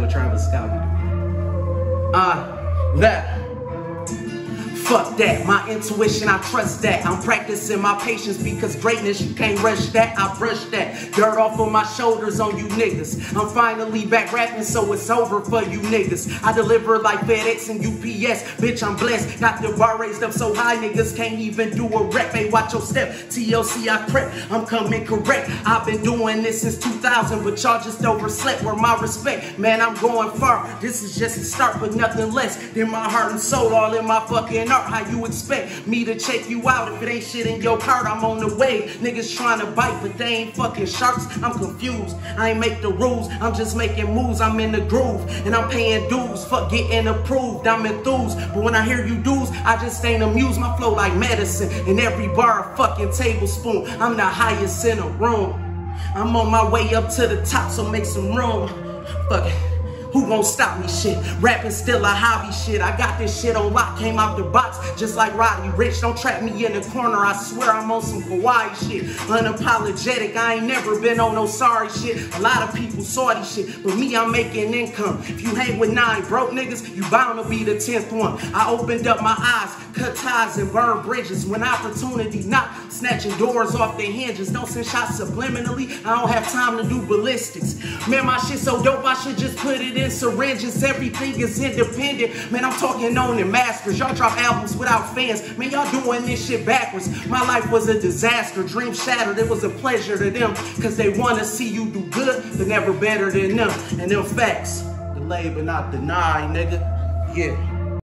what Travis Scott would do. Ah, uh, that. Fuck that, my intuition, I trust that. I'm practicing my patience because greatness, you can't rush that. I brush that dirt off of my shoulders on you niggas. I'm finally back rapping, so it's over for you niggas. I deliver like FedEx and UPS, bitch, I'm blessed. Got the bar raised up so high, niggas can't even do a rep. Hey, watch your step, TLC, I prep, I'm coming correct. I've been doing this since 2000, but y'all just overslept. Where my respect, man, I'm going far. This is just a start, but nothing less than my heart and soul all in my fucking art. How you expect me to check you out if it ain't shit in your cart? I'm on the way. Niggas trying to bite, but they ain't fucking sharks. I'm confused. I ain't make the rules. I'm just making moves. I'm in the groove. And I'm paying dues. Fuck getting approved. I'm enthused. But when I hear you dudes, I just ain't amused. My flow like medicine. And every bar a fucking tablespoon. I'm the highest in the room. I'm on my way up to the top, so make some room. Fuck it. Who won't stop me shit? Rapping still a hobby shit. I got this shit on lock, came out the box just like Roddy Ricch. Don't trap me in the corner, I swear I'm on some Kawhi shit. Unapologetic, I ain't never been on no sorry shit. A lot of people saw this shit, but me, I'm making income. If you hang with nine broke niggas, you bound to be the tenth one. I opened up my eyes, cut ties and burn bridges. When opportunity knock, snatching doors off their hinges. Don't send shots subliminally, I don't have time to do ballistics. Man, my shit so dope, I should just put it in syringes. Everything is independent. Man, I'm talking on the masters. Y'all drop albums without fans. Man, y'all doing this shit backwards. My life was a disaster. Dream shattered. It was a pleasure to them. Cause they wanna see you do good, but never better than them. And them facts. Delay but not deny, nigga. Yeah.